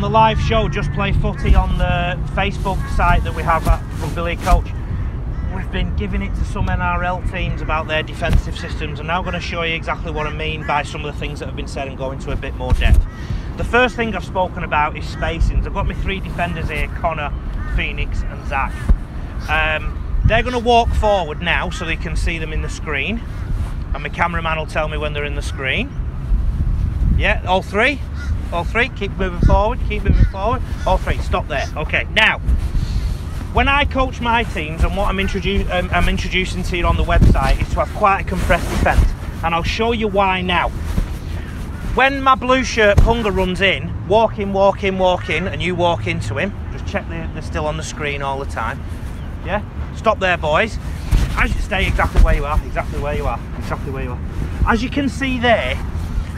on the live show, Just Play Footy on the Facebook site that we have at Rugby League Coach, we've been giving it to some NRL teams about their defensive systems. I'm now going to show you exactly what I mean by some of the things that have been said and go into a bit more depth. The first thing I've spoken about is spacings. I've got my three defenders here, Connor, Phoenix and Zach. Um, they're going to walk forward now so they can see them in the screen. And my cameraman will tell me when they're in the screen. Yeah, all three? All three, keep moving forward, keep moving forward. All three, stop there. Okay, now, when I coach my teams and what I'm, introdu um, I'm introducing to you on the website is to have quite a compressed defence. And I'll show you why now. When my blue shirt Punga runs in, walk in, walk in, walk in, and you walk into him, just check they're still on the screen all the time. Yeah? Stop there, boys. As you stay exactly where you are, exactly where you are, exactly where you are. As you can see there,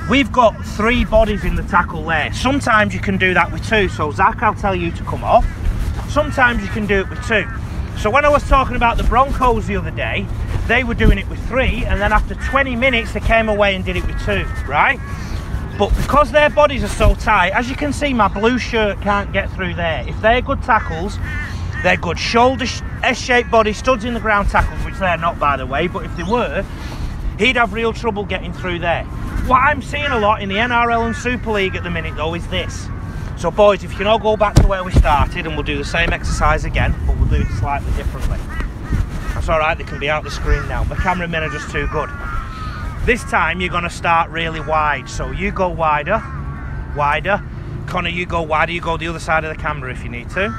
we've got three bodies in the tackle there. Sometimes you can do that with two. So Zach, I'll tell you to come off. Sometimes you can do it with two. So when I was talking about the Broncos the other day, they were doing it with three, and then after 20 minutes, they came away and did it with two, right? But because their bodies are so tight, as you can see, my blue shirt can't get through there. If they're good tackles, they're good shoulder S-shaped body studs in the ground tackles, which they're not, by the way. But if they were, he'd have real trouble getting through there. What I'm seeing a lot in the NRL and Super League at the minute, though, is this. So, boys, if you can all go back to where we started, and we'll do the same exercise again, but we'll do it slightly differently. That's all right. They can be out the screen now. The cameramen are just too good. This time you're going to start really wide. So you go wider, wider. Connor, you go wider. You go the other side of the camera if you need to.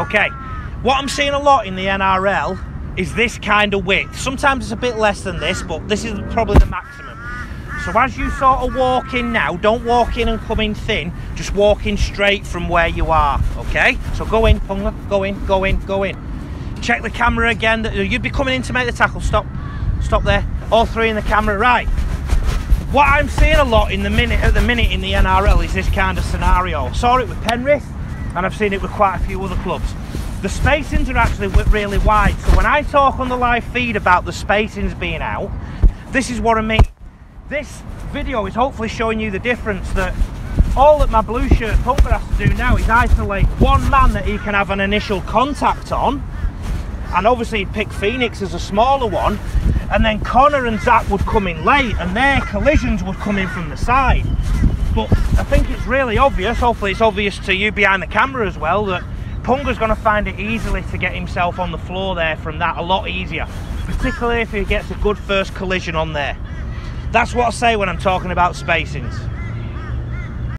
Okay. What I'm seeing a lot in the NRL is this kind of width. Sometimes it's a bit less than this, but this is probably the maximum. So as you sort of walk in now, don't walk in and come in thin, just walk in straight from where you are, okay? So go in, Punga, go in, go in, go in. Check the camera again, you'd be coming in to make the tackle, stop. Stop there. All three in the camera. Right. What I'm seeing a lot in the minute at the minute in the NRL is this kind of scenario. I saw it with Penrith, and I've seen it with quite a few other clubs. The spacings are actually really wide. So when I talk on the live feed about the spacings being out, this is what I mean. This video is hopefully showing you the difference that all that my blue shirt Punga has to do now is isolate one man that he can have an initial contact on and obviously he'd pick Phoenix as a smaller one and then Connor and Zach would come in late and their collisions would come in from the side. But I think it's really obvious, hopefully it's obvious to you behind the camera as well, that Punga's going to find it easily to get himself on the floor there from that, a lot easier. Particularly if he gets a good first collision on there. That's what I say when I'm talking about spacings.